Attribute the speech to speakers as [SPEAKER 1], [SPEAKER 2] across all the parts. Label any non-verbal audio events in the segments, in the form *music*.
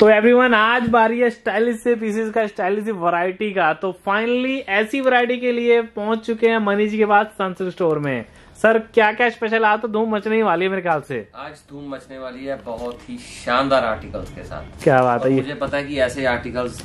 [SPEAKER 1] तो एवरीवन आज बारी है स्टाइलिश से पीसेस का स्टाइलिश वैरायटी का। तो फाइनली ऐसी वैरायटी के लिए पहुँच चुके हैं मनीष के बाद सनसिल्क स्टोर में। सर क्या क्या स्पेशल आ तो धूम मचने ही वाली है मेरे ख्याल से?
[SPEAKER 2] आज धूम मचने वाली है बहुत ही शानदार आर्टिकल्स के साथ।
[SPEAKER 1] क्या बात है
[SPEAKER 2] मुझे पता है कि ऐसे आर्टिकल्स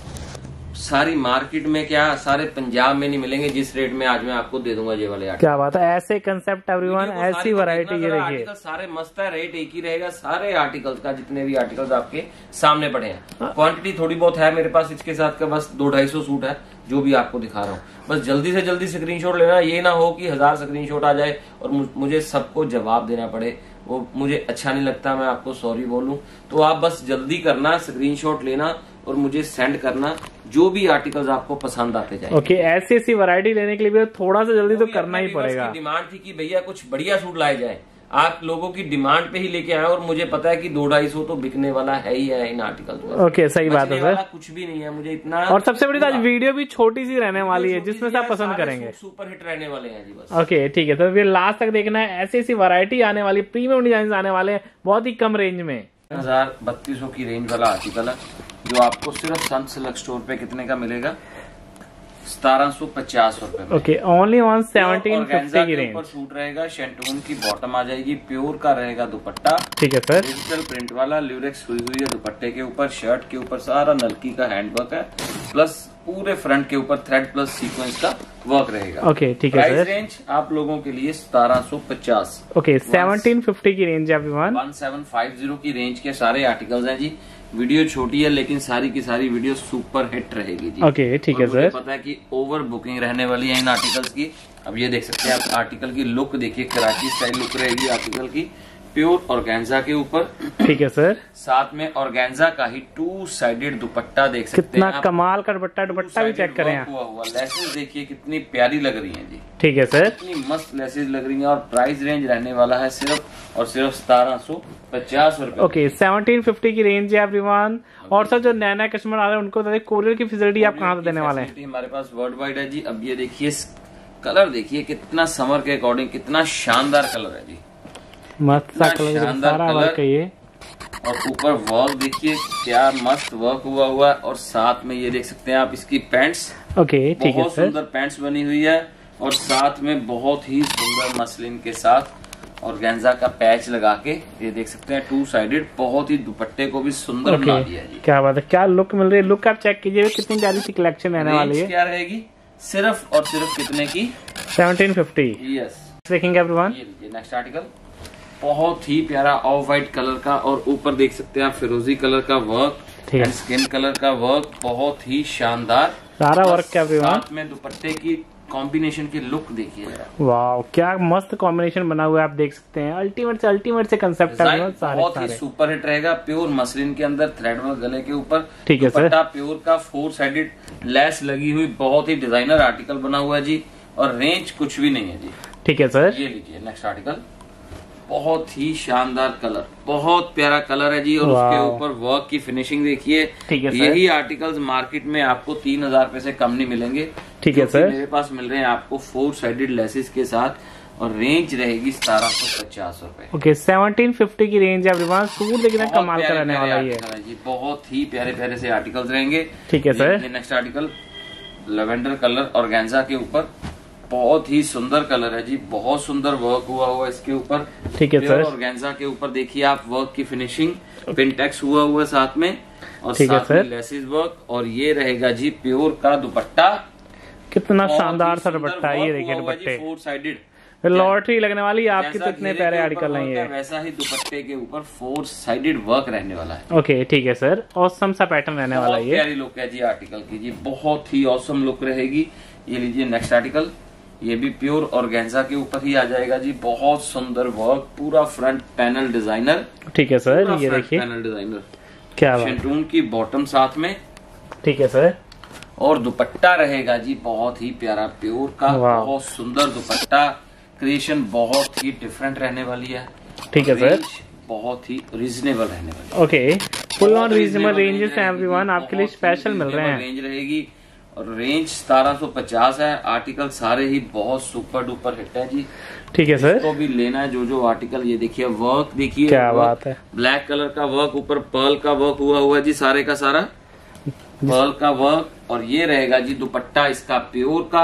[SPEAKER 2] सारी मार्केट में क्या सारे पंजाब में नहीं मिलेंगे जिस रेट में आज मैं आपको दे दूँगा ये वाले आर्टिकल
[SPEAKER 1] क्या बात है? ऐसे कंसेप्ट एवरीवन ऐसी वैरायटी ये देखिए।
[SPEAKER 2] सारे मस्त है रेट एक ही रहेगा सारे आर्टिकल्स का जितने भी आर्टिकल्स आपके सामने पड़े हैं।
[SPEAKER 1] हाँ।
[SPEAKER 2] क्वांटिटी थोड़ी बहुत है मेरे पास इसके साथ का बस दो ढाई सौ सूट है जो भी आपको दिखा रहा हूँ। बस जल्दी से जल्दी स्क्रीनशॉट लेना ये ना हो कि हज़ार स्क्रीनशॉट आ जाए और मुझे सबको जवाब देना पड़े। वो मुझे अच्छा नहीं लगता मैं आपको सॉरी बोलूँ। तो आप बस जल्दी करना स्क्रीनशॉट लेना और मुझे सेंड करना जो भी आर्टिकल्स आपको पसंद आते जाए
[SPEAKER 1] ओके okay, ऐसी ऐसी वैरायटी लेने के लिए भी थोड़ा सा जल्दी तो
[SPEAKER 2] भी
[SPEAKER 1] करना ही पड़ेगा।
[SPEAKER 2] डिमांड थी कि भैया कुछ बढ़िया सूट लाए जाए। आप लोगों की डिमांड पे ही लेके आए और मुझे पता है कि दो ढाई सौ तो बिकने वाला है ही है इन आर्टिकल
[SPEAKER 1] ओके सही बात है सर।
[SPEAKER 2] कुछ भी नहीं है मुझे इतना
[SPEAKER 1] और सबसे बड़ी बात वीडियो भी छोटी सी रहने वाली है जिसमें से आप पसंद करेंगे।
[SPEAKER 2] सुपर हिट रहने वाले हैं जी बस।
[SPEAKER 1] ओके ठीक है तो फिर लास्ट तक देखना है ऐसी ऐसी वैरायटी आने वाली प्रीमियम डिज़ाइन आने वाले हैं बहुत ही कम रेंज में।
[SPEAKER 2] हज़ार बत्तीस सौ की रेंज वाला आर्टिकल है। जो आपको सिर्फ़ सन सिल्क स्टोर पे कितने का मिलेगा? सतारह सौ पचास रूपए
[SPEAKER 1] ओके ओनली वन सेवनटीन
[SPEAKER 2] ऊपर सूट रहेगा शेंटून की बॉटम आ जाएगी प्योर का रहेगा दुपट्टा।
[SPEAKER 1] ठीक है सर
[SPEAKER 2] डिजिटल प्रिंट वाला ल्यूरेक्स हुई हुई है दुपट्टे के ऊपर शर्ट के ऊपर सारा नलकी का हैंडवर्क है। प्लस पूरे फ्रंट के ऊपर थ्रेड प्लस सीक्वेंस का वर्क रहेगा।
[SPEAKER 1] ओके ठीक है
[SPEAKER 2] प्राइस
[SPEAKER 1] सर
[SPEAKER 2] रेंज आप लोगों के लिए सतारह सौ पचास।
[SPEAKER 1] ओके सेवनटीन फिफ्टी की रेंज है everyone
[SPEAKER 2] one seven five zero की रेंज के सारे आर्टिकल्स हैं जी। वीडियो छोटी है लेकिन सारी की सारी वीडियो सुपर हिट रहेगी जी।
[SPEAKER 1] ओके ठीक है सर
[SPEAKER 2] पता है कि ओवर बुकिंग रहने वाली है इन आर्टिकल्स की। अब ये देख सकते हैं आप आर्टिकल की लुक देखिए कराची स्टाइल लुक रहेगी आर्टिकल की। प्योर ऑर्गेन्जा के ऊपर।
[SPEAKER 1] ठीक है सर।
[SPEAKER 2] साथ में ऑर्गेन्जा का ही टू साइडेड दुपट्टा देख सकते
[SPEAKER 1] कितना
[SPEAKER 2] हैं
[SPEAKER 1] कमाल का दुपट्टा दुपट्टा भी चेक करें
[SPEAKER 2] हुआ हुआ। लेसेस देखिए कितनी प्यारी लग रही हैं जी।
[SPEAKER 1] ठीक है सर।
[SPEAKER 2] कितनी मस्त लेसेस लग रही हैं और प्राइस रेंज रहने वाला है सिर्फ़ और सिर्फ़ सतारह सौ पचास रूपए।
[SPEAKER 1] ओके सेवनटीन फिफ्टी की रेंज है एवरीवन और सर जो नया नया कस्टमर आ रहे हैं उनको कोरियर की फैसिलिटी आप कहाँ से देने वाले हैं?
[SPEAKER 2] हमारे पास वर्ल्ड वाइड है जी। अब ये देखिए कलर देखिए कितना समर के अकॉर्डिंग कितना शानदार कलर है जी।
[SPEAKER 1] मस्त सा कलर सारा। वर्क है ये।
[SPEAKER 2] और ऊपर वर्क देखिए क्या मस्त वर्क हुआ हुआ। है और साथ में ये देख सकते हैं आप इसकी पैंट्स
[SPEAKER 1] ओके ठीक है
[SPEAKER 2] बहुत सुंदर पैंट्स बनी हुई है। और साथ में बहुत ही सुंदर मसलिन के साथ और गेंजा का पैच लगा के ये देख सकते हैं टू साइडेड बहुत ही दुपट्टे को भी सुंदर बना दिया है जी।
[SPEAKER 1] क्या बात है क्या लुक मिल रही है? लुक आप चेक कीजिए कितनी प्यारी सी कलेक्शन रहने वाली है।
[SPEAKER 2] क्या रहेगी? सिर्फ़ और सिर्फ़ कितने की?
[SPEAKER 1] सेवनटीन फिफ्टी
[SPEAKER 2] यस
[SPEAKER 1] देखेंगे एवरीवन
[SPEAKER 2] नेक्स्ट आर्टिकल बहुत ही प्यारा ऑफ़ वाइट कलर का और ऊपर देख सकते हैं आप फिरोजी कलर का वर्क एंड स्किन कलर का वर्क बहुत ही शानदार।
[SPEAKER 1] सारा वर्क क्या
[SPEAKER 2] साथ में दुपट्टे की कॉम्बिनेशन की लुक देखिए
[SPEAKER 1] वाह क्या मस्त कॉम्बिनेशन बना हुआ है आप देख सकते हैं। अल्टीमेट से अल्टीमेट से कंसेप्ट है
[SPEAKER 2] बहुत ही सुपर हिट रहेगा प्योर मसलिन के अंदर थ्रेड वर्क गले के ऊपर।
[SPEAKER 1] ठीक है, सर।
[SPEAKER 2] प्योर का फोर साइडेड लेस लगी हुई बहुत ही डिज़ाइनर आर्टिकल बना हुआ है जी और रेंज कुछ भी नहीं है जी।
[SPEAKER 1] ठीक है सर
[SPEAKER 2] ये लीजिए नेक्स्ट आर्टिकल बहुत ही शानदार कलर बहुत प्यारा कलर है जी और उसके ऊपर वर्क की फिनिशिंग देखिए। यही आर्टिकल्स मार्केट में आपको तीन हज़ार रूपए से कम नहीं मिलेंगे
[SPEAKER 1] ठीक है, सर।
[SPEAKER 2] मेरे पास मिल रहे हैं आपको फोर साइडेड लेसेस के साथ और रेंज रहेगी सतारह सौ पचास रूपए।
[SPEAKER 1] ओके सेवनटीन फिफ्टी की रेंज है एवरीवन सूट देखना कमाल का
[SPEAKER 2] प्यारे
[SPEAKER 1] रहने
[SPEAKER 2] प्यारे
[SPEAKER 1] वाला
[SPEAKER 2] है। जी बहुत ही प्यारे प्यारे से आर्टिकल्स रहेंगे।
[SPEAKER 1] ठीक है, sir.
[SPEAKER 2] Next article lavender colour और के ऊपर। बहुत ही सुंदर कलर है जी बहुत सुंदर वर्क हुआ हुआ इसके ऊपर।
[SPEAKER 1] ठीक है, सर।
[SPEAKER 2] और गेंजा के ऊपर देखिए आप वर्क की फिनिशिंग पिनटेक्स हुआ हुआ साथ में और
[SPEAKER 1] ठीक है,
[SPEAKER 2] साथ में
[SPEAKER 1] सर।
[SPEAKER 2] लेसिस वर्क और ये रहेगा जी प्योर का दुपट्टा।
[SPEAKER 1] कितना शानदार सा दुपट्टा ये देखिए
[SPEAKER 2] है
[SPEAKER 1] दुपट्टे।
[SPEAKER 2] फोर साइडेड
[SPEAKER 1] लॉटरी लगने वाली है आपकी तो इतने प्यारे आर्टिकल नहीं
[SPEAKER 2] है, वैसा ही दुपट्टे के ऊपर फोर साइडेड वर्क रहने वाला है।
[SPEAKER 1] ओके ठीक है सर औसम सा पैटर्न रहने वाला
[SPEAKER 2] है
[SPEAKER 1] ये।
[SPEAKER 2] प्यारी लुक है जी आर्टिकल की जी बहुत ही औसम लुक रहेगी। ये लीजिए नेक्स्ट आर्टिकल ये भी प्योर और गेंजा के ऊपर ही आ जाएगा जी। बहुत सुंदर वर्क पूरा फ्रंट पैनल डिज़ाइनर
[SPEAKER 1] ठीक है सर ये देखिए।
[SPEAKER 2] पैनल डिज़ाइनर
[SPEAKER 1] क्या बात।
[SPEAKER 2] शेंटून की बॉटम साथ में।
[SPEAKER 1] ठीक है सर।
[SPEAKER 2] और दुपट्टा रहेगा जी बहुत ही प्यारा प्योर का। बहुत सुंदर दुपट्टा। क्रिएशन बहुत ही डिफरेंट रहने वाली है।
[SPEAKER 1] ठीक है, सर।
[SPEAKER 2] बहुत ही रिजनेबल रहने वाली
[SPEAKER 1] okay full on reasonable ranges everyone आपके लिए स्पेशल मिल रहे हैं।
[SPEAKER 2] रेंज रहेगी। और रेंज सतारह सौ पचास है। आर्टिकल सारे ही बहुत सुपर डुपर हिट है जी।
[SPEAKER 1] ठीक है सर
[SPEAKER 2] तो भी लेना है जो जो आर्टिकल ये देखिए वर्क देखिए
[SPEAKER 1] क्या बात है।
[SPEAKER 2] ब्लैक कलर का वर्क ऊपर पर्ल का वर्क हुआ हुआ जी सारे का सारा। पर्ल का वर्क और ये रहेगा जी दुपट्टा इसका प्योर का।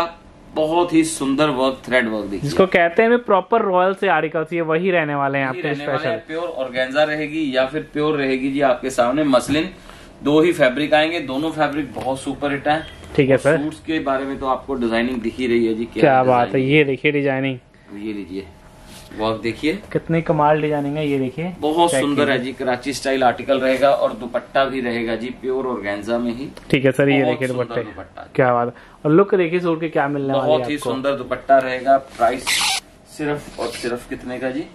[SPEAKER 2] बहुत ही सुंदर वर्क थ्रेड वर्क देखिए।
[SPEAKER 1] जिसको कहते हैं प्रॉपर रॉयल से आर्टिकल्स ये वही रहने वाले हैं आपके स्पेशल
[SPEAKER 2] प्योर ऑर्गेन्जा रहेगी या फिर प्योर रहेगी जी आपके सामने मसलिन दो ही फैब्रिक आएँगे दोनों फैब्रिक बहुत सुपर हिट है।
[SPEAKER 1] ठीक है सर
[SPEAKER 2] सूट्स के बारे में तो आपको डिज़ाइनिंग दिख ही रही है जी
[SPEAKER 1] क्या बात है ये देखिए डिज़ाइनिंग।
[SPEAKER 2] ये लीजिए वर्क देखिए।
[SPEAKER 1] कितनी कमाल डिज़ाइनिंग है ये देखिए।
[SPEAKER 2] बहुत सुंदर है जी कराची स्टाइल आर्टिकल रहेगा और दुपट्टा भी रहेगा जी प्योर ऑर्गेन्जा में ही।
[SPEAKER 1] ठीक है सर ये देखिए दुपट्टे। क्या बात है। और लुक देखिए सूट के क्या मिलने वाली
[SPEAKER 2] बहुत
[SPEAKER 1] ही
[SPEAKER 2] सुंदर दुपट्टा रहेगा प्राइस सिर्फ़ और सिर्फ़ कितने का जी?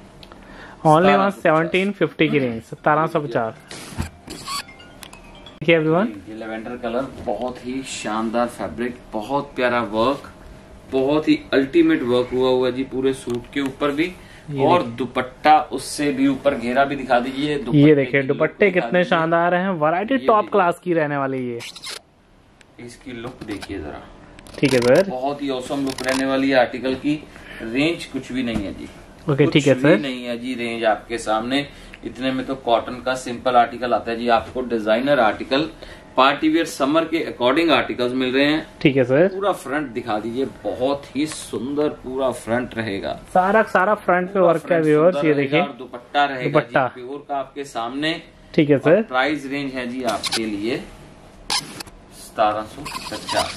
[SPEAKER 1] ओनली वन सेवनटीन फिफ्टी की रेंज सतारह सौ पचास। देखिए एवरीवन
[SPEAKER 2] ये लेवेंडर कलर बहुत ही शानदार फैब्रिक बहुत प्यारा वर्क बहुत ही अल्टीमेट वर्क हुआ हुआ जी पूरे सूट के ऊपर भी। और दुपट्टा उससे भी ऊपर घेरा भी दिखा दीजिए दुपट्टे
[SPEAKER 1] ये देखिए दुपट्टे कितने शानदार हैं वैरायटी टॉप क्लास की रहने वाली है
[SPEAKER 2] इसकी लुक देखिए जरा।
[SPEAKER 1] ठीक है सर
[SPEAKER 2] बहुत ही औसम लुक रहने वाली है आर्टिकल की। रेंज कुछ भी नहीं है जी।
[SPEAKER 1] ओके ठीक है सर
[SPEAKER 2] नहीं है जी रेंज आपके सामने। इतने में तो कॉटन का सिंपल आर्टिकल आता है जी। आपको designer article party wear summer के अकॉर्डिंग आर्टिकल्स मिल रहे हैं।
[SPEAKER 1] ठीक है सर
[SPEAKER 2] पूरा फ्रंट दिखा दीजिए। बहुत ही सुंदर पूरा फ्रंट रहेगा।
[SPEAKER 1] सारा सारा फ्रंट पे वर्क है व्यूअर्स ये देखिए।
[SPEAKER 2] दुपट्टा रहेगा
[SPEAKER 1] दुपट्टा।
[SPEAKER 2] प्योर का आपके सामने।
[SPEAKER 1] ठीक है सर
[SPEAKER 2] प्राइस रेंज है जी आपके लिए सतारह सौ पचास।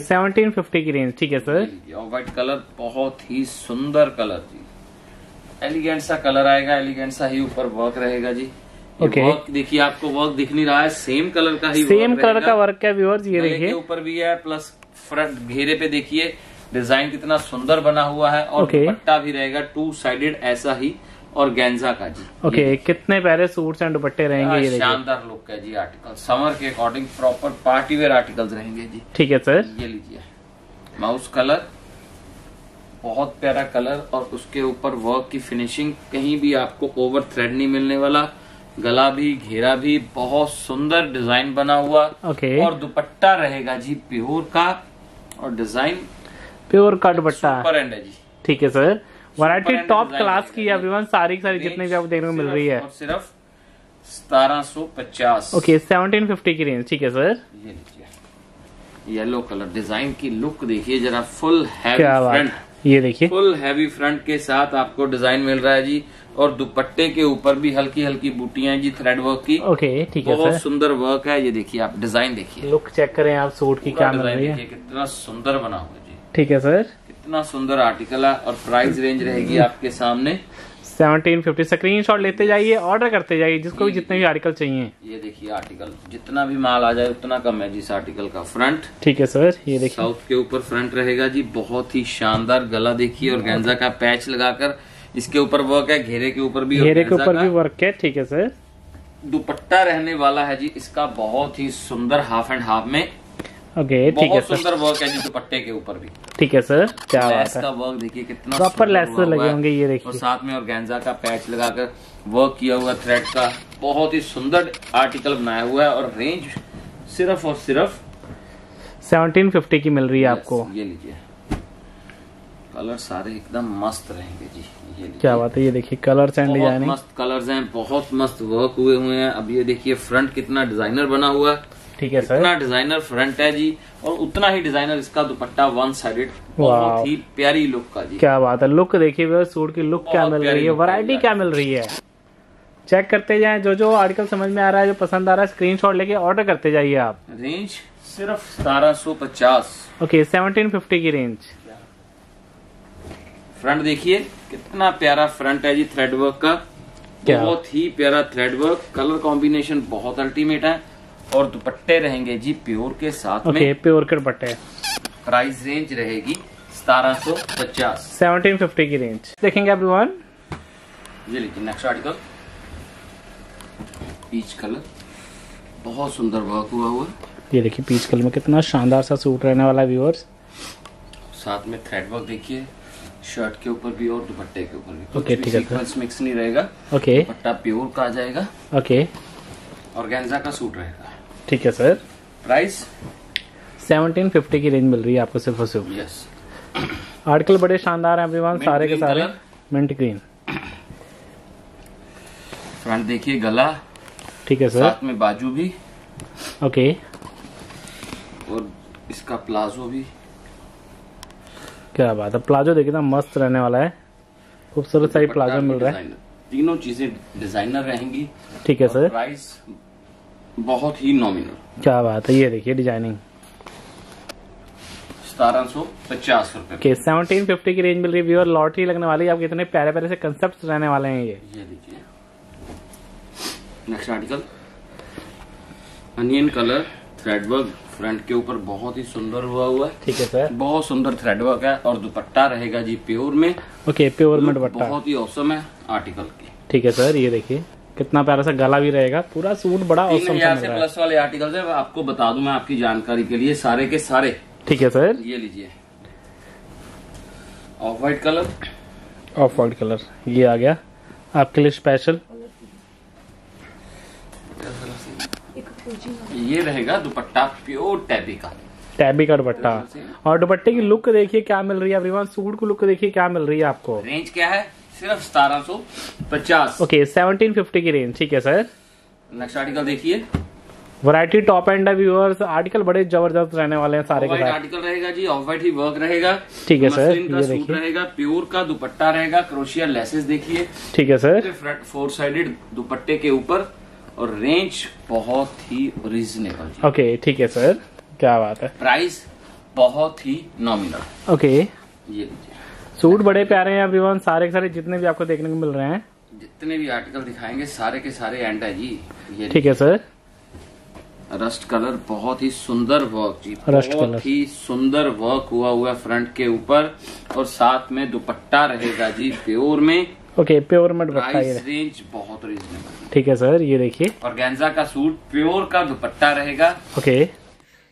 [SPEAKER 1] सेवनटीन फिफ्टी की रेंज ठीक है सर
[SPEAKER 2] और व्हाइट कलर बहुत ही सुंदर कलर जी। एलिगेंट सा कलर आएगा एलिगेंट सा ही ऊपर वर्क रहेगा जी। ये
[SPEAKER 1] Okay.
[SPEAKER 2] वर्क देखिए आपको वर्क दिख नहीं रहा है सेम कलर का ही
[SPEAKER 1] सेम कलर का वर्क है व्यूअर्स ये देखिए।
[SPEAKER 2] ऊपर भी है प्लस फ्रंट घेरे पे देखिए डिज़ाइन कितना सुंदर बना हुआ है और
[SPEAKER 1] Okay.
[SPEAKER 2] दुपट्टा भी रहेगा टू साइडेड ऐसा ही और गेंजा का जी।
[SPEAKER 1] ओके okay, कितने प्यारे सूट्स एंड दुपट्टे रहेंगे ये
[SPEAKER 2] ये शानदार लुक है जी आर्टिकल समर के according proper party wear articles रहेंगे जी।
[SPEAKER 1] ठीक है सर
[SPEAKER 2] ये लीजिए। माउस कलर बहुत प्यारा कलर और उसके ऊपर वर्क की फिनिशिंग कहीं भी आपको ओवर थ्रेड नहीं मिलने वाला। गला भी घेरा भी बहुत सुंदर डिज़ाइन बना हुआ।
[SPEAKER 1] ओके
[SPEAKER 2] और दुपट्टा रहेगा जी प्योर का। और डिज़ाइन
[SPEAKER 1] प्योर का दुपट्टा।
[SPEAKER 2] सुपर एंड है जी।
[SPEAKER 1] ठीक है sir variety
[SPEAKER 2] end
[SPEAKER 1] top class की है सारी सारी जितने भी आपको देखने को मिल रही है।
[SPEAKER 2] और सिर्फ़ सतारह सौ पचास।
[SPEAKER 1] ओके सेवनटीन फिफ्टी की रेंज ठीक है सर
[SPEAKER 2] ये लीजिए येलो कलर डिज़ाइन की लुक देखिए जरा फुल हैवी
[SPEAKER 1] क्या
[SPEAKER 2] फ्रंट
[SPEAKER 1] है। ये देखिए।
[SPEAKER 2] फुल हैवी फ्रंट के साथ आपको डिज़ाइन मिल रहा है जी और दुपट्टे के ऊपर भी हल्की हल्की बूटियाँ जी थ्रेड वर्क की।
[SPEAKER 1] ओके ठीक है
[SPEAKER 2] बहुत सुंदर वर्क है ये देखिए आप डिज़ाइन देखिए।
[SPEAKER 1] लुक चेक करें आप सूट की क्या मिल
[SPEAKER 2] डिज़ाइन
[SPEAKER 1] रही है।
[SPEAKER 2] देखिए कितना सुंदर बना हुआ जी।
[SPEAKER 1] ठीक है सर
[SPEAKER 2] कितना सुंदर आर्टिकल है और प्राइस रेंज रहेगी आपके सामने।
[SPEAKER 1] सेवनटीन फिफ्टी स्क्रीन शॉट लेते जाइए ऑर्डर करते जाइए जिसको भी जितने भी आर्टिकल चाहिए।
[SPEAKER 2] ये देखिए आर्टिकल जितना भी माल आ जाए उतना कम है जी इस आर्टिकल का। फ्रंट
[SPEAKER 1] ठीक है सर ये देखिए।
[SPEAKER 2] साउथ के ऊपर फ्रंट रहेगा जी बहुत ही शानदार गला देखिए और गेंजा का पैच लगाकर इसके ऊपर वर्क है घेरे के ऊपर भी
[SPEAKER 1] घेरे के ऊपर भी वर्क है ठीक है सर
[SPEAKER 2] दुपट्टा रहने वाला है जी इसका बहुत ही सुंदर हाफ़ एंड हाफ़ में
[SPEAKER 1] ओके ठीक है सर
[SPEAKER 2] सुंदर वर्क है जी दुपट्टे के ऊपर भी।
[SPEAKER 1] ठीक है सर क्या
[SPEAKER 2] लेस का वर्क देखिए कितना प्रॉपर लेस
[SPEAKER 1] लगे होंगे, ये
[SPEAKER 2] और
[SPEAKER 1] देखिए।
[SPEAKER 2] साथ में और गेंजा का पैच लगाकर वर्क किया हुआ थ्रेड का बहुत ही सुंदर आर्टिकल बनाया हुआ है और रेंज सिर्फ़ और सिर्फ़
[SPEAKER 1] सेवनटीन फिफ्टी की मिल रही है आपको.
[SPEAKER 2] ये लीजिए। कलर सारे एकदम मस्त रहेंगे जी ये
[SPEAKER 1] क्या बात है ये देखिए कलर्स एंड डिज़ाइनिंग
[SPEAKER 2] मस्त कलर्स हैं बहुत मस्त वर्क हुए हुए हैं। अब ये देखिए फ्रंट कितना डिज़ाइनर बना हुआ है।
[SPEAKER 1] ठीक है सर
[SPEAKER 2] इतना डिज़ाइनर फ्रंट है जी और उतना ही डिज़ाइनर इसका दुपट्टा वन साइडेड बहुत ही प्यारी लुक का जी।
[SPEAKER 1] क्या बात है लुक देखिए सूट की लुक क्या मिल रही है वैरायटी क्या मिल रही है? चेक करते जाए जो जो आर्टिकल समझ में आ रहा है जो पसंद आ रहा है स्क्रीनशॉट लेके ऑर्डर करते जाइए आप।
[SPEAKER 2] रेंज सिर्फ़ सतारह सौ पचास।
[SPEAKER 1] ओके सेवनटीन फिफ्टी की रेंज
[SPEAKER 2] फ्रंट देखिए कितना प्यारा फ्रंट है जी थ्रेड वर्क का? बहुत ही प्यारा थ्रेड वर्क कलर कॉम्बिनेशन बहुत अल्टीमेट है। और दुपट्टे रहेंगे जी प्योर के साथ
[SPEAKER 1] ओके
[SPEAKER 2] में
[SPEAKER 1] प्योर के दुपट्टे।
[SPEAKER 2] प्राइस रेंज रहेगी सतारह सौ पचास।
[SPEAKER 1] सेवनटीन फिफ्टी की रेंज। देखेंगे एवरीवन
[SPEAKER 2] ये लीजिए नेक्स्ट आर्टिकल पीच कलर बहुत सुंदर वर्क हुआ हुआ।
[SPEAKER 1] ये देखिए पीच कलर में कितना शानदार सा सूट रहने वाला व्यूअर्स
[SPEAKER 2] साथ में थ्रेड वर्क देखिए। शर्ट के ऊपर भी और दुपट्टे के ऊपर भी। ओके
[SPEAKER 1] ठीक है,
[SPEAKER 2] मिक्स नहीं रहेगा।
[SPEAKER 1] ओके
[SPEAKER 2] दुपट्टा प्योर का आ जाएगा।
[SPEAKER 1] ओके
[SPEAKER 2] और गेंजा का सूट रहेगा।
[SPEAKER 1] ठीक है सर
[SPEAKER 2] प्राइस
[SPEAKER 1] सेवनटीन फिफ्टी की रेंज मिल रही है आपको सिर्फ़ और सिर्फ़।
[SPEAKER 2] यस
[SPEAKER 1] आर्टिकल बड़े शानदार हैं
[SPEAKER 2] Mint
[SPEAKER 1] सारे के सारे। मिंट ग्रीन
[SPEAKER 2] फ्रंट देखिए गला।
[SPEAKER 1] ठीक है सर
[SPEAKER 2] साथ में बाजू भी।
[SPEAKER 1] ओके
[SPEAKER 2] और इसका प्लाजो भी।
[SPEAKER 1] क्या बात है प्लाजो देखिए ना मस्त रहने वाला है। खूबसूरत साइज़ प्लाजो मिल रहा है।
[SPEAKER 2] तीनों चीज़ें डिज़ाइनर रहेंगी।
[SPEAKER 1] ठीक है सर
[SPEAKER 2] प्राइस बहुत ही नॉमिनल
[SPEAKER 1] क्या बात है ये देखिए डिज़ाइनिंग
[SPEAKER 2] सतारह सौ पचास रूपए
[SPEAKER 1] सेवनटीन फिफ्टी की रेंज मिल रही है लॉटरी लगने वाली है आपके इतने प्यारे प्यारे से कंसेप्ट रहने वाले हैं ये।
[SPEAKER 2] ये लीजिए next article onion colour thread work front के ऊपर बहुत ही सुंदर हुआ हुआ है।
[SPEAKER 1] ठीक है सर
[SPEAKER 2] बहुत सुंदर थ्रेडवर्क है और दुपट्टा रहेगा जी प्योर में।
[SPEAKER 1] ओके प्योर में दुपट्टा।
[SPEAKER 2] बहुत ही औसम है आर्टिकल की।
[SPEAKER 1] ठीक है सर ये देखिए। कितना प्यारा सा गला भी रहेगा पूरा सूट बड़ा
[SPEAKER 2] तीन हज़ार से प्लस वाले आर्टिकल है आपको बता दूँ मैं आपकी जानकारी के लिए सारे के सारे।
[SPEAKER 1] ठीक है सर।
[SPEAKER 2] ये लीजिए। Off white colour
[SPEAKER 1] off white colour ये आ गया। आपके लिए स्पेशल
[SPEAKER 2] ये रहेगा दुपट्टा प्योर टैबी का।
[SPEAKER 1] टैबी का दुपट्टा। और दुपट्टे की लुक देखिए क्या मिल रही है एवरीवन सूट की लुक देखिए क्या मिल रही है आपको।
[SPEAKER 2] रेंज क्या है? सिर्फ़ सतारह सौ पचास।
[SPEAKER 1] ओके सेवनटीन फिफ्टी की रेंज ठीक है सर
[SPEAKER 2] नेक्स्ट आर्टिकल देखिए।
[SPEAKER 1] Variety top and viewers article बड़े ज़बरदस्त रहने वाले हैं सारे के सारे
[SPEAKER 2] आर्टिकल रहेगा जी ऑफ़ वाइट ही वर्क रहेगा।
[SPEAKER 1] ठीक है सर,
[SPEAKER 2] का सूट। रहेगा प्योर का दुपट्टा रहेगा क्रोशिया लेसेस देखिए।
[SPEAKER 1] ठीक है सर
[SPEAKER 2] फ्रंट फोर साइडेड दुपट्टे के ऊपर। और रेंज बहुत ही रीजनेबल
[SPEAKER 1] ओके ठीक है सर क्या बात है।
[SPEAKER 2] प्राइस बहुत ही नॉमिनल
[SPEAKER 1] ओके
[SPEAKER 2] ये
[SPEAKER 1] सूट बड़े प्यारे हैं एवरीवन सारे के सारे जितने भी आपको देखने को मिल रहे हैं।
[SPEAKER 2] जितने भी आर्टिकल दिखाएँगे सारे के सारे एंड है जी। ये
[SPEAKER 1] ठीक है सर
[SPEAKER 2] रस्ट कलर बहुत ही सुंदर वर्क जी।
[SPEAKER 1] रस्ट
[SPEAKER 2] बहुत
[SPEAKER 1] कलर।
[SPEAKER 2] ही सुंदर वर्क हुआ हुआ फ्रंट के ऊपर। और साथ में दुपट्टा रहेगा जी प्योर में।
[SPEAKER 1] ओके प्योर में
[SPEAKER 2] प्राइस रेंज बहुत रीजनेबल
[SPEAKER 1] ठीक है सर ये देखिए।
[SPEAKER 2] और गेंजा का सूट प्योर का दुपट्टा रहेगा।
[SPEAKER 1] ओके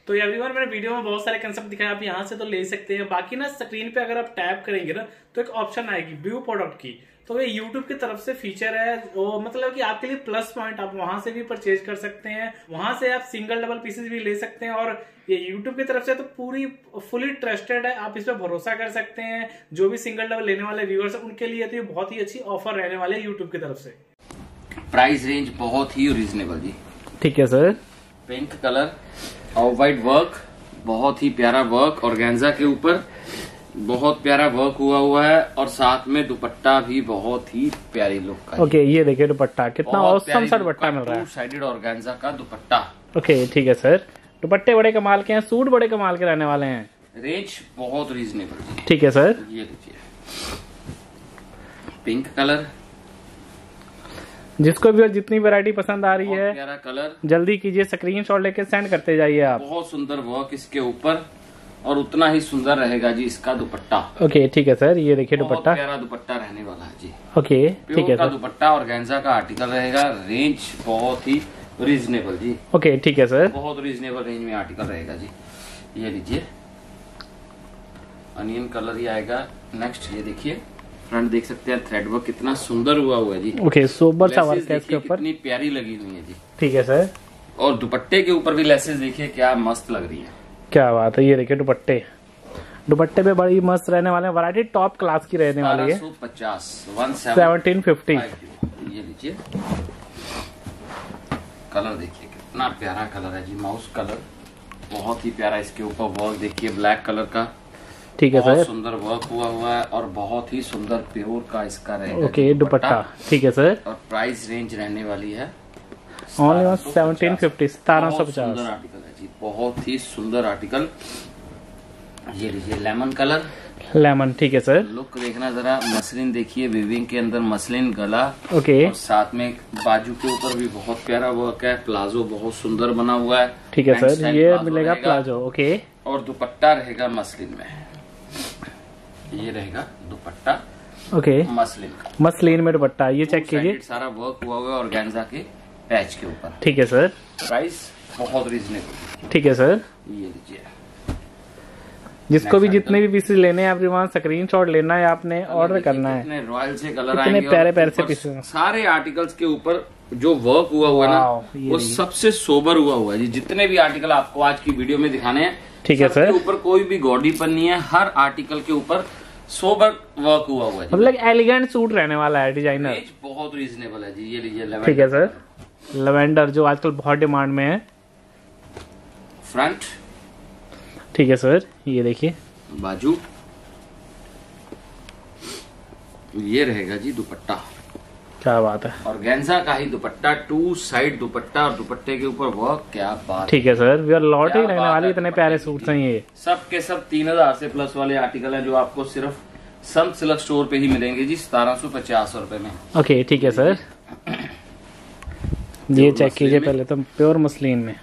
[SPEAKER 3] तो एवरीवन मैंने वीडियो में बहुत सारे कंसेप्ट दिखाए आप यहाँ से तो ले सकते हैं। बाकी ना स्क्रीन पे अगर आप टैप करेंगे ना तो एक ऑप्शन आएगी व्यू प्रोडक्ट की। तो ये यूट्यूब की तरफ़ से फीचर है वो मतलब कि आपके लिए प्लस पॉइंट आप वहाँ से भी परचेज कर सकते हैं। वहाँ से आप सिंगल डबल पीसेस भी ले सकते हैं और ये यूट्यूब की तरफ़ से तो पूरी फुली ट्रस्टेड है आप इस पर भरोसा कर सकते हैं। जो भी सिंगल डबल लेने वाले व्यूअर्स हैं उनके लिए तो ये बहुत ही अच्छी ऑफ़र रहने वाले है यूट्यूब की तरफ़ से।
[SPEAKER 2] प्राइस रेंज बहुत ही रिजनेबल जी।
[SPEAKER 1] ठीक है सर
[SPEAKER 2] पिंक कलर और व्हाइट वर्क बहुत ही प्यारा वर्क और गेंजा के ऊपर बहुत प्यारा वर्क हुआ हुआ है और साथ में दुपट्टा भी बहुत ही प्यारी लुक का है।
[SPEAKER 1] ओके ये देखिए दुपट्टा कितना औसम सा दुपट्टा मिल रहा है।
[SPEAKER 2] साइडेड ऑर्गेन्जा का दुपट्टा।
[SPEAKER 1] ओके ठीक है सर दुपट्टे बड़े कमाल के हैं सूट बड़े कमाल के रहने वाले हैं।
[SPEAKER 2] रेंज बहुत रीजनेबल
[SPEAKER 1] ठीक है सर
[SPEAKER 2] ये लीजिए पिंक कलर
[SPEAKER 1] जिसको भी और जितनी वैरायटी पसंद आ रही है
[SPEAKER 2] प्यारा कलर
[SPEAKER 1] जल्दी कीजिए स्क्रीन शॉट लेके सेंड करते जाइए आप।
[SPEAKER 2] बहुत सुंदर वर्क इसके ऊपर और उतना ही सुंदर रहेगा जी इसका दुपट्टा।
[SPEAKER 1] ओके ठीक है सर ये देखिए दुपट्टा।
[SPEAKER 2] प्यारा दुपट्टा रहने वाला है जी।
[SPEAKER 1] ओके ठीक है सर
[SPEAKER 2] दुपट्टा और गेंजा का आर्टिकल रहेगा रेंज बहुत ही रीजनेबल जी।
[SPEAKER 1] ओके ठीक है सर
[SPEAKER 2] बहुत रीजनेबल रेंज में आर्टिकल रहेगा जी। ये लीजिए। अनियन कलर ही आएगा। नेक्स्ट ये देखिए। फ्रंट देख सकते हैं थ्रेड वर्क कितना सुंदर हुआ हुआ है जी।
[SPEAKER 1] ओके सोबर सा वर्क है इसके ऊपर।
[SPEAKER 2] कितनी प्यारी लगी हुई है जी।
[SPEAKER 1] ठीक है सर
[SPEAKER 2] और दुपट्टे के ऊपर भी लेसेस देखिए क्या मस्त लग रही है।
[SPEAKER 1] क्या बात है ये देखिए दुपट्टे। दुपट्टे पे बड़ी मस्त रहने वाले हैं वैरायटी टॉप क्लास की रहने वाली है।
[SPEAKER 2] पचास वन सेवन
[SPEAKER 1] सेवनटीन फिफ्टी
[SPEAKER 2] ये लीजिए। कलर देखिए कितना प्यारा कलर है जी माउस कलर बहुत ही प्यारा इसके ऊपर वर्क देखिए ब्लैक कलर का।
[SPEAKER 1] ठीक है सर।
[SPEAKER 2] सुंदर वर्क हुआ हुआ है और बहुत ही सुंदर प्योर का इसका रहेगा
[SPEAKER 1] ओके दुपट्टा। ठीक है सर।
[SPEAKER 2] और प्राइस रेंज रहने वाली है।
[SPEAKER 1] ओनली
[SPEAKER 2] 1750
[SPEAKER 1] सेवनटीन फिफ्टी सतारह सौ
[SPEAKER 2] बहुत सुंदर आर्टिकल है जी बहुत ही सुंदर आर्टिकल ये लीजिए लेमन कलर
[SPEAKER 1] लेमन ठीक है सर।
[SPEAKER 2] लुक देखना जरा मसलिन देखिए विविंग के अंदर मसलिन गला।
[SPEAKER 1] ओके।
[SPEAKER 2] और साथ में बाजू के ऊपर भी बहुत प्यारा वर्क है। प्लाजो बहुत सुंदर बना हुआ है।
[SPEAKER 1] ठीक है सर ये मिलेगा प्लाजो ओके।
[SPEAKER 2] और दुपट्टा रहेगा मसलिन में। ये रहेगा दुपट्टा।
[SPEAKER 1] ओके
[SPEAKER 2] मसलिन का।
[SPEAKER 1] मसलिन में दुपट्टा। ये चेक कीजिए।
[SPEAKER 2] सारा वर्क हुआ हुआ है और गेंजा के पैच के ऊपर।
[SPEAKER 1] ठीक है सर
[SPEAKER 2] प्राइस बहुत रीजनेबल
[SPEAKER 1] ठीक है सर
[SPEAKER 2] ये लीजिए।
[SPEAKER 1] जिसको भी जितने भी पीसेस लेने हैं एवरीवन स्क्रीन शॉट लेना है आपने ऑर्डर करना है।
[SPEAKER 2] रॉयल से कलर आएँगे
[SPEAKER 1] प्यारे प्यारे से हैं।
[SPEAKER 2] सारे आर्टिकल्स के ऊपर जो वर्क हुआ हुआ ना वो सबसे सोबर हुआ हुआ है। जी जितने भी आर्टिकल आपको आज की वीडियो में दिखाने हैं
[SPEAKER 1] ठीक है, सर।
[SPEAKER 2] ऊपर कोई भी गॉडीपन नहीं है हर आर्टिकल के ऊपर सोबर वर्क हुआ हुआ है।
[SPEAKER 1] मतलब एलिगेंट सूट रहने वाला है डिज़ाइनर
[SPEAKER 2] बहुत रीजनेबल है। जी ये लीजिए
[SPEAKER 1] ठीक है सर लेवेंडर जो आजकल बहुत डिमांड में है।
[SPEAKER 2] फ्रंट
[SPEAKER 1] ठीक है सर ये देखिए।
[SPEAKER 2] बाजू। ये रहेगा जी दुपट्टा।
[SPEAKER 1] क्या बात है?
[SPEAKER 2] और गेंजा का ही दुपट्टा टू साइड दुपट्टा और दुपट्टे के ऊपर वर्क क्या बात
[SPEAKER 1] ठीक है सर वी आर लॉट ही रहने वाली इतने प्यारे सूट हैं ये।
[SPEAKER 2] सब के सब तीन हज़ार से प्लस वाले आर्टिकल हैं जो आपको सिर्फ़ सम सिल्क स्टोर पे ही मिलेंगे जी सतारह सौ पचास रूपए में।
[SPEAKER 1] ओके ठीक है सर ये चेक कीजिए पहले तो प्योर मसलिन में।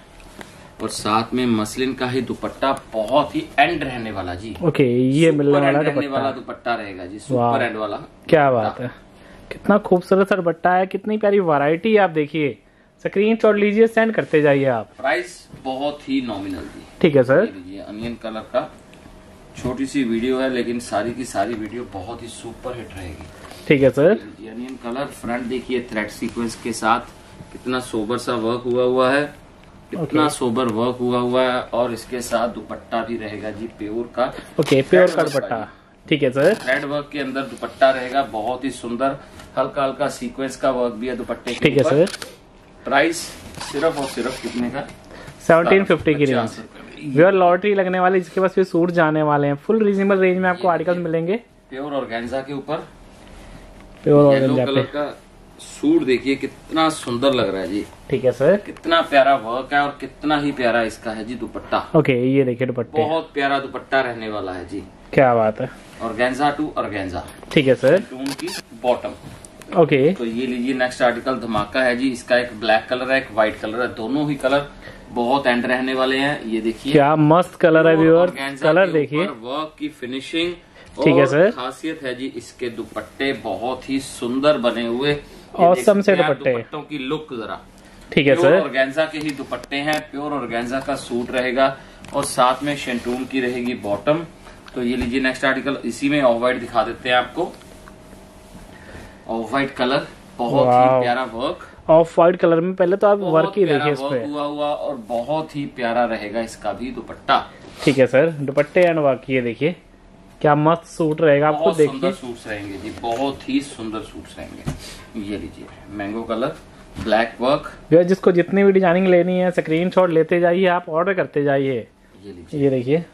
[SPEAKER 2] और साथ में मसलिन का ही दुपट्टा बहुत ही एंड रहने वाला जी।
[SPEAKER 1] ओके ये मिलने वाला
[SPEAKER 2] एंड वाला
[SPEAKER 1] दुपट्टा।
[SPEAKER 2] दुपट्टा रहेगा जी। सुपर एंड वाला
[SPEAKER 1] क्या बात है। कितना खूबसूरत सा दुपट्टा है कितनी प्यारी वैरायटी है आप देखिए। स्क्रीन शॉट लीजिए सेंड करते जाइए आप।
[SPEAKER 2] प्राइस बहुत ही नॉमिनल जी
[SPEAKER 1] ठीक है सर
[SPEAKER 2] लीजिए अनियन कलर का। छोटी सी वीडियो है लेकिन सारी की सारी वीडियो बहुत ही सुपर हिट रहेगी।
[SPEAKER 1] ठीक है सर
[SPEAKER 2] ये अनियन कलर फ्रंट देखिए थ्रेड सीक्वेंस के साथ कितना सोबर सा वर्क हुआ हुआ है। कितना सोबर वर्क हुआ हुआ है और इसके साथ दुपट्टा भी रहेगा जी प्योर का।
[SPEAKER 1] ओके प्योर का दुपट्टा। ठीक है सर।
[SPEAKER 2] थ्रेड वर्क के अंदर दुपट्टा रहेगा बहुत ही सुंदर। हल्का हल्का सीक्वेंस का वर्क भी है दुपट्टे
[SPEAKER 1] ठीक है सर।
[SPEAKER 2] प्राइस सिर्फ़ और सिर्फ़ कितने का?
[SPEAKER 1] सेवनटीन फिफ्टी की रेंज
[SPEAKER 2] 50
[SPEAKER 1] व्यूअर लॉटरी लगने वाले जिसके पास भी सूट जाने वाले हैं फुल रीजनेबल रेंज में आपको आर्टिकल मिलेंगे।
[SPEAKER 2] प्योर और के ऊपर।
[SPEAKER 1] प्योर ऑर्गेंजा
[SPEAKER 2] कलर का सूट देखिए कितना सुंदर लग रहा है जी।
[SPEAKER 1] ठीक है सर।
[SPEAKER 2] कितना प्यारा वर्क है और कितना ही प्यारा इसका है जी दुपट्टा।
[SPEAKER 1] ओके ये देखिए दुपट्टा।
[SPEAKER 2] बहुत प्यारा दुपट्टा रहने वाला है जी।
[SPEAKER 1] क्या बात है?
[SPEAKER 2] और गेंजा टू और गेंजा
[SPEAKER 1] ठीक है सर
[SPEAKER 2] टून की बॉटम
[SPEAKER 1] ओके
[SPEAKER 2] तो ये लीजिए नेक्स्ट आर्टिकल धमाका है जी। इसका एक ब्लैक कलर है एक व्हाइट कलर है। दोनों ही कलर बहुत एंड रहने वाले हैं। ये देखिए।
[SPEAKER 1] क्या मस्त कलर है व्यूअर कलर
[SPEAKER 2] के
[SPEAKER 1] देखिए।
[SPEAKER 2] वर्क की फिनिशिंग
[SPEAKER 1] ठीक है, सर।
[SPEAKER 2] खासियत है जी इसके दुपट्टे बहुत ही सुंदर बने हुए। सकते
[SPEAKER 1] से दुपट्टे।
[SPEAKER 2] दुपट्टों की लुक जरा।
[SPEAKER 1] ठीक है सर
[SPEAKER 2] ऑर्गेन्जा के ही दुपट्टे हैं। प्योर ऑर्गेन्जा का सूट रहेगा और साथ में शेंटून की रहेगी बॉटम तो ये लीजिए नेक्स्ट आर्टिकल इसी में ऑफ़ व्हाइट दिखा देते हैं आपको। ऑफ़ व्हाइट कलर बहुत ही प्यारा वर्क
[SPEAKER 1] ऑफ़ व्हाइट कलर में पहले तो आप वर्क ही देखिए इस पे।
[SPEAKER 2] हुआ हुआ और बहुत ही प्यारा रहेगा इसका भी दुपट्टा।
[SPEAKER 1] ठीक है सर दुपट्टे एंड वर्क ये देखिए। क्या मस्त सूट रहेगा आपको देखिए।
[SPEAKER 2] सूट्स रहेंगे जी बहुत ही सुंदर सूट्स रहेंगे। ये लीजिए मैंगो कलर ब्लैक वर्क
[SPEAKER 1] भैया जिसको जितनी भी डिज़ाइनिंग लेनी है स्क्रीन शॉट लेते जाइए आप ऑर्डर करते जाइए।
[SPEAKER 2] ये लीजिए।
[SPEAKER 1] ये देखिए।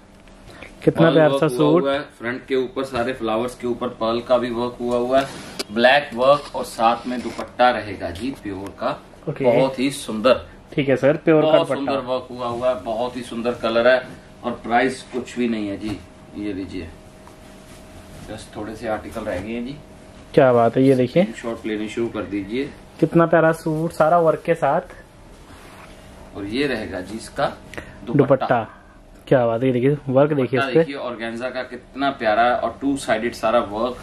[SPEAKER 1] कितना प्यारा सा सूट।
[SPEAKER 2] है फ्रंट के ऊपर सारे फ्लावर्स के ऊपर पर्ल का भी वर्क हुआ हुआ है। ब्लैक वर्क और साथ में दुपट्टा रहेगा जी प्योर का।
[SPEAKER 1] ओके।
[SPEAKER 2] बहुत ही सुंदर।
[SPEAKER 1] ठीक है सर प्योर का
[SPEAKER 2] बहुत सुंदर वर्क हुआ हुआ है बहुत ही सुंदर कलर है और प्राइस कुछ भी नहीं है जी ये लीजिए। जस्ट थोड़े से आर्टिकल रह गए हैं जी।
[SPEAKER 1] क्या बात है ये देखिए।
[SPEAKER 2] शॉर्ट लेने शुरू कर दीजिए।
[SPEAKER 1] कितना प्यारा सूट सारा वर्क के साथ।
[SPEAKER 2] और ये रहेगा जी इसका
[SPEAKER 1] दुपट्टा। क्या बात है देखिए वर्क देखिए इस पे
[SPEAKER 2] देखिए ऑर्गेन्जा का कितना प्यारा और टू साइडेड सारा वर्क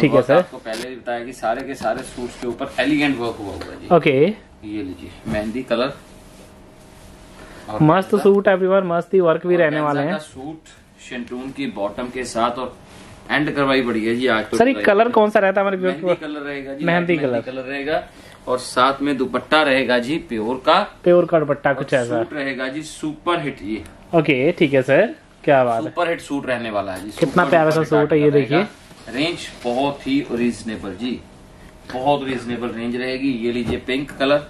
[SPEAKER 1] ठीक है, सर।
[SPEAKER 2] आपको पहले भी बताया कि सारे के सारे सूट्स के ऊपर एलिगेंट वर्क हुआ हुआ जी।
[SPEAKER 1] ओके
[SPEAKER 2] ये लीजिए मेहंदी कलर
[SPEAKER 1] मस्त सूट एवरीवन मस्त ही वर्क भी रहने वाले हैं।
[SPEAKER 2] सूट शेंटून की बॉटम के साथ और एंड करवाई पड़ी है जी आज तो
[SPEAKER 1] सर ये कलर कौन सा रहता है हमारे
[SPEAKER 2] मेहंदी कलर रहेगा जी
[SPEAKER 1] मेहंदी
[SPEAKER 2] मेहंदी
[SPEAKER 1] कलर।
[SPEAKER 2] कलर रहेगा। और साथ में दुपट्टा रहेगा जी प्योर का।
[SPEAKER 1] प्योर का दुपट्टा कुछ ऐसा।
[SPEAKER 2] रहेगा जी सुपर हिट ये।
[SPEAKER 1] ओके ठीक है सर। क्या बात है।
[SPEAKER 2] सुपर हिट सूट रहने वाला है जी।
[SPEAKER 1] कितना प्यारा सा सूट है ये। देखिए।
[SPEAKER 2] रेंज बहुत ही रिजनेबल जी। बहुत रिजनेबल रेंज रहेगी। ये लीजिए पिंक कलर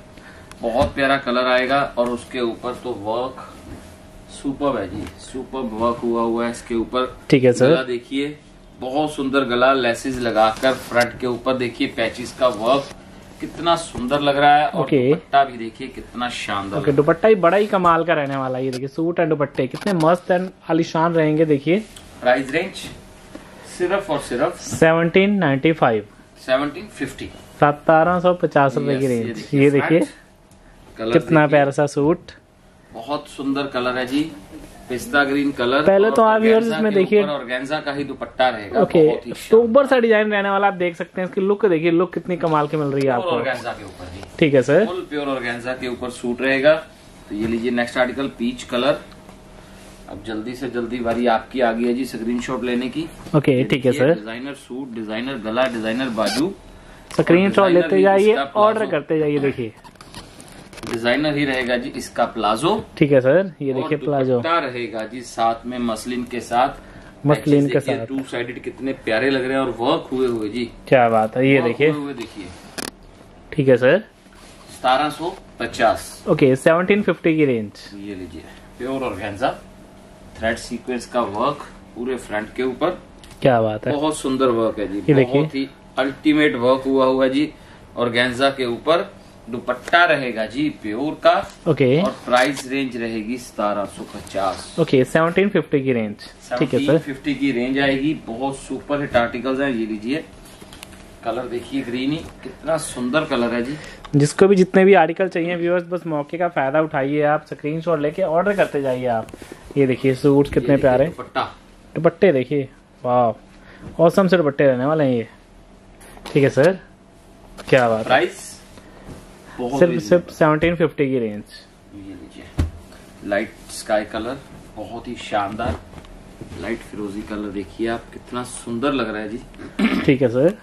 [SPEAKER 2] बहुत प्यारा कलर आएगा और उसके ऊपर तो वर्क सुपर है जी। सुपर वर्क हुआ हुआ है इसके ऊपर।
[SPEAKER 1] ठीक है सर
[SPEAKER 2] देखिए। बहुत सुंदर गला लेसेस लगाकर फ्रंट के ऊपर देखिए पैचिस का वर्क कितना सुंदर लग रहा है और
[SPEAKER 1] ओके।
[SPEAKER 2] दुपट्टा भी देखिए कितना शानदार
[SPEAKER 1] ओके दुपट्टा ही बड़ा ही कमाल का रहने वाला है ये देखिए सूट एंड दुपट्टे कितने मस्त एंड आलिशान रहेंगे देखिए।
[SPEAKER 2] प्राइस रेंज सिर्फ़ और सिर्फ़
[SPEAKER 1] seventeen ninety five.
[SPEAKER 2] Seventeen fifty.
[SPEAKER 1] सतारह सौ पचास रूपए की रेंज ये देखिए कितना प्यारा सा सूट।
[SPEAKER 2] बहुत सुंदर कलर है जी। पिस्ता ग्रीन कलर
[SPEAKER 1] पहले तो आप
[SPEAKER 2] organza
[SPEAKER 1] इसमें देखिए-
[SPEAKER 2] ऊपर organza का ही दुपट्टा रहेगा
[SPEAKER 1] ओके
[SPEAKER 2] बहुत ही
[SPEAKER 1] सोबर सा डिज़ाइन रहने वाला आप देख सकते हैं इसकी लुक देखिए लुक कितनी कमाल की मिल रही है आपको।
[SPEAKER 2] ऑर्गेन्जा के ऊपर
[SPEAKER 1] ठीक है सर।
[SPEAKER 2] फुल प्योर ऑर्गेन्जा के ऊपर सूट रहेगा। तो ये लीजिए नेक्स्ट आर्टिकल पीच कलर अब जल्दी से जल्दी बारी आपकी आ गई है जी स्क्रीनशॉट लेने की।
[SPEAKER 1] ओके ठीक है सर।
[SPEAKER 2] डिज़ाइनर सूट डिज़ाइनर गला डिज़ाइनर बाजू।
[SPEAKER 1] स्क्रीन शॉट लेते जाइए ऑर्डर करते जाइए देखिए।
[SPEAKER 2] डिज़ाइनर ही रहेगा जी इसका प्लाजो।
[SPEAKER 1] ठीक है सर। ये देखिए प्लाजो।
[SPEAKER 2] रहेगा जी साथ में मसलिन के साथ।
[SPEAKER 1] मसलिन के साथ।
[SPEAKER 2] टू साइडेड कितने प्यारे लग रहे हैं और वर्क हुए हुए जी।
[SPEAKER 1] क्या बात है ये देखिए।
[SPEAKER 2] देखिए।
[SPEAKER 1] ठीक है सर।
[SPEAKER 2] सतारह सौ पचास।
[SPEAKER 1] ओके सेवनटीन फिफ्टी की रेंज
[SPEAKER 2] ये लीजिए प्योर और थ्रेड सीक्वेंस का वर्क पूरे फ्रंट के ऊपर।
[SPEAKER 1] क्या बात है।
[SPEAKER 2] बहुत सुंदर वर्क है जी।
[SPEAKER 1] ये
[SPEAKER 2] बहुत ही अल्टीमेट वर्क हुआ हुआ जी और के ऊपर। दुपट्टा रहेगा जी प्योर का
[SPEAKER 1] ओके okay.
[SPEAKER 2] और प्राइस रेंज रहेगी सतारह सौ पचास।
[SPEAKER 1] ओके सेवनटीन फिफ्टी की रेंज ठीक है सर
[SPEAKER 2] फिफ्टी की रेंज आएगी। बहुत सुपर हिट आर्टिकल्स हैं ये लीजिए। कलर देखिए ग्रीनी कितना सुंदर कलर है जी।
[SPEAKER 1] जिसको भी जितने भी आर्टिकल चाहिए व्यूअर्स बस मौके का फ़ायदा उठाइए आप स्क्रीनशॉट लेके ऑर्डर करते जाइए आप। ये देखिए सूट कितने प्यारे।
[SPEAKER 2] दुपट्टा।
[SPEAKER 1] दुपट्टे देखिए। वाह। औसम से दुपट्टे रहने वाले हैं ये। ठीक है सर क्या बात
[SPEAKER 2] प्राइस
[SPEAKER 1] सिर्फ़ सिर्फ़ सेवनटीन फिफ्टी की रेंज
[SPEAKER 2] ये लीजिए। लाइट स्काई कलर बहुत ही शानदार। लाइट फिरोजी कलर देखिए आप कितना सुंदर लग रहा है जी।
[SPEAKER 1] ठीक है सर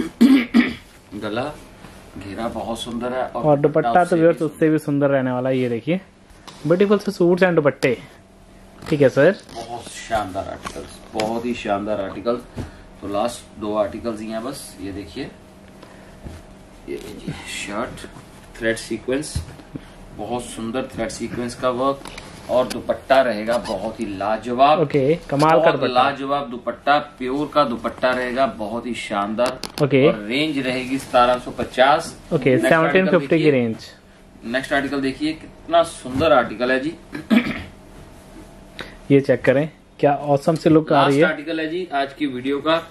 [SPEAKER 1] *coughs*
[SPEAKER 2] गला घेरा बहुत सुंदर है
[SPEAKER 1] और और दुपट्टा तो
[SPEAKER 2] भी
[SPEAKER 1] उससे भी सुंदर रहने वाला है ये देखिए। ब्यूटीफुल से सूट्स एंड दुपट्टे। ठीक है सर
[SPEAKER 2] बहुत शानदार आर्टिकल्स बहुत ही शानदार आर्टिकल्स तो लास्ट दो आर्टिकल्स ही हैं बस ये देखिए। शर्ट थ्रेड सीक्वेंस बहुत सुंदर थ्रेड सीक्वेंस का वर्क और दुपट्टा रहेगा बहुत ही लाजवाब.
[SPEAKER 1] ओके okay, कमाल का
[SPEAKER 2] लाजवाब दुपट्टा प्योर का दुपट्टा रहेगा बहुत ही शानदार.
[SPEAKER 1] ओके
[SPEAKER 2] और रेंज रहेगी सतारह सौ पचास.
[SPEAKER 1] ओके सेवनटीन फिफ्टी की रेंज
[SPEAKER 2] नेक्स्ट आर्टिकल देखिए कितना सुंदर आर्टिकल है जी.
[SPEAKER 1] ये चेक करें क्या औसम से लुक आ रही है.
[SPEAKER 2] आर्टिकल है जी आज की वीडियो का.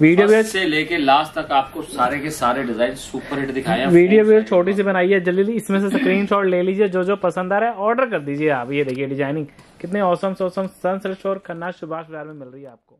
[SPEAKER 1] वीडियो भी
[SPEAKER 2] से लेके लास्ट तक आपको सारे के सारे डिज़ाइन सुपर हिट दिखाए हैं।
[SPEAKER 1] वीडियो भी छोटी सी बनाई है जल्दी इसमें से स्क्रीनशॉट ले लीजिए जो जो पसंद आ रहा है ऑर्डर कर दीजिए। आप ये देखिए डिज़ाइनिंग कितने awesome सोसम awesome sun store Khanna Subhash Bazaar में मिल रही है आपको।